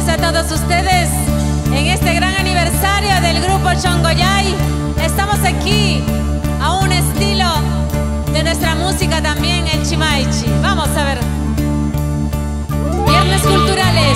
bendiciones a todos ustedes en este gran aniversario del grupo Chongoyay. Estamos aquí a un estilo de nuestra música también, el Chimaichi. Vamos a ver. Viernes culturales.